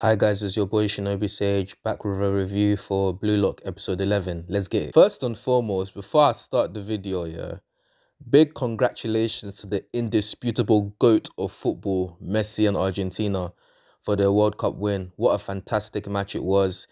Hi guys, it's your boy Shinobi Sage back with a review for Blue Lock episode 11. Let's get it. First and foremost, before I start the video, yeah, big congratulations to the indisputable GOAT of football, Messi and Argentina, for their World Cup win. What a fantastic match it was.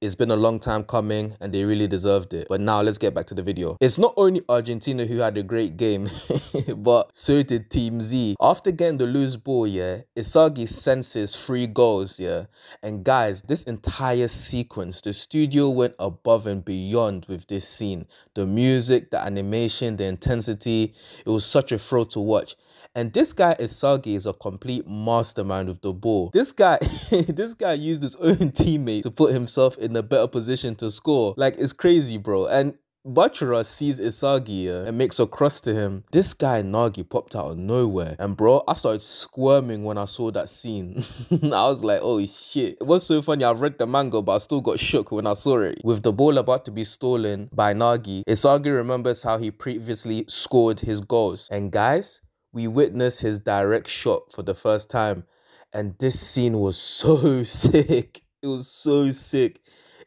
It's been a long time coming and they really deserved it. But now let's get back to the video. It's not only Argentina who had a great game, but so did Team Z. After getting the loose ball, yeah, Isagi senses three goals, yeah. And guys, this entire sequence, the studio went above and beyond with this scene. The music, the animation, the intensity, it was such a thrill to watch. And this guy Isagi is a complete mastermind with the ball. This guy, this guy used his own teammate to put himself in a better position to score. Like it's crazy, bro. And Bachira sees Isagi and makes a cross to him. This guy Nagi popped out of nowhere. And bro, I started squirming when I saw that scene. I was like, oh shit. It was so funny. I've read the manga, but I still got shook when I saw it. With the ball about to be stolen by Nagi, Isagi remembers how he previously scored his goals. And guys, we witnessed his direct shot for the first time. And this scene was so sick. It was so sick.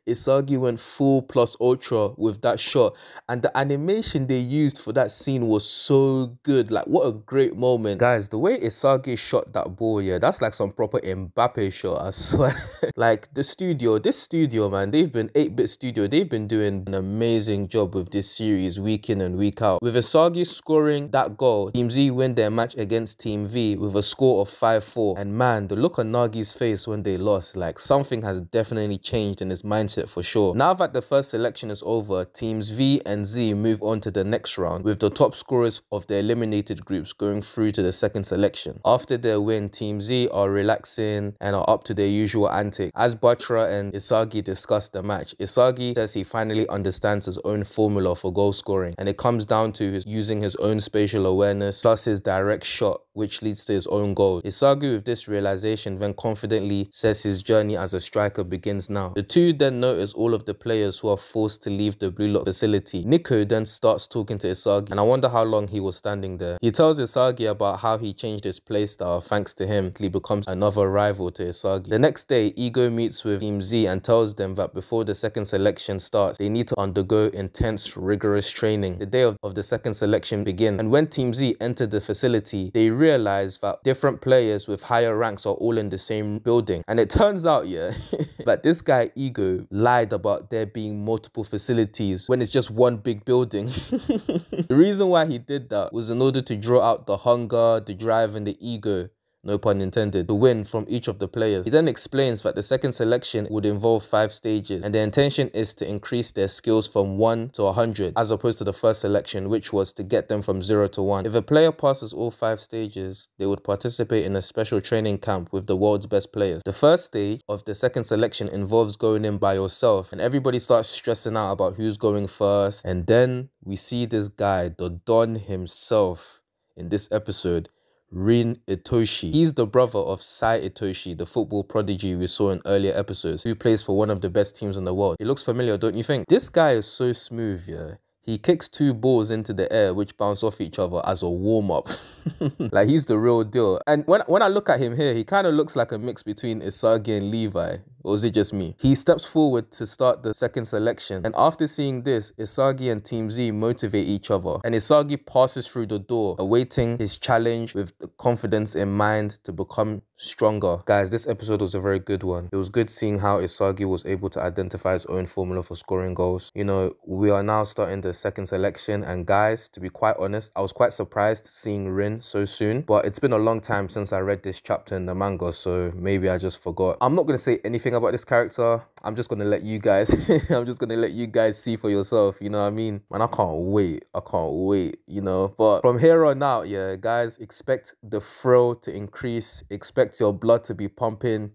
Isagi went full plus ultra with that shot, and the animation they used for that scene was so good. Like, what a great moment, guys! The way Isagi shot that ball, yeah, that's like some proper Mbappe shot. I swear. like the studio, this studio, man, they've been 8-bit studio. They've been doing an amazing job with this series week in and week out. With Isagi scoring that goal, Team Z win their match against Team V with a score of 5-4. And man, the look on Nagi's face when they lost, like something has definitely changed in his mindset mindset for sure. Now that the first selection is over, teams V and Z move on to the next round with the top scorers of the eliminated groups going through to the second selection. After their win, Team Z are relaxing and are up to their usual antics. As Bachira and Isagi discuss the match, Isagi says he finally understands his own formula for goal scoring and it comes down to his using his own spatial awareness plus his direct shot which leads to his own goal. Isagi with this realization then confidently says his journey as a striker begins now. The two then notice all of the players who are forced to leave the Blue Lock facility. Nico then starts talking to Isagi and I wonder how long he was standing there. He tells Isagi about how he changed his playstyle thanks to him. He becomes another rival to Isagi. The next day, Ego meets with Team Z and tells them that before the second selection starts, they need to undergo intense, rigorous training. The day of, of the second selection begins and when Team Z entered the facility, they realize that different players with higher ranks are all in the same building. And it turns out, yeah, that this guy Ego lied about there being multiple facilities when it's just one big building. the reason why he did that was in order to draw out the hunger, the drive, and the ego no pun intended, to win from each of the players. He then explains that the second selection would involve five stages and the intention is to increase their skills from 1 to 100 as opposed to the first selection which was to get them from 0 to 1. If a player passes all five stages, they would participate in a special training camp with the world's best players. The first stage of the second selection involves going in by yourself and everybody starts stressing out about who's going first and then we see this guy, the Don himself in this episode Rin Itoshi. He's the brother of Sae Itoshi, the football prodigy we saw in earlier episodes, who plays for one of the best teams in the world. He looks familiar, don't you think? This guy is so smooth, yeah. He kicks two balls into the air which bounce off each other as a warm-up. like he's the real deal. And when when I look at him here, he kind of looks like a mix between Isagi and Levi. Or is it just me? He steps forward to start the second selection. And after seeing this, Isagi and Team Z motivate each other. And Isagi passes through the door, awaiting his challenge with confidence in mind to become stronger. Guys, this episode was a very good one. It was good seeing how Isagi was able to identify his own formula for scoring goals. You know, we are now starting the second selection. And guys, to be quite honest, I was quite surprised seeing Rin so soon. But it's been a long time since I read this chapter in the manga. So maybe I just forgot. I'm not going to say anything about this character. I'm just gonna let you guys. I'm just gonna let you guys see for yourself. You know what I mean? And I can't wait. I can't wait. You know. But from here on out, yeah, guys, expect the thrill to increase. Expect your blood to be pumping.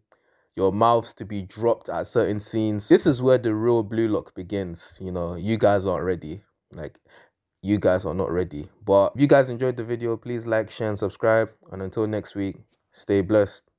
Your mouths to be dropped at certain scenes. This is where the real blue lock begins. You know, you guys aren't ready. Like, you guys are not ready. But if you guys enjoyed the video, please like, share, and subscribe. And until next week, stay blessed.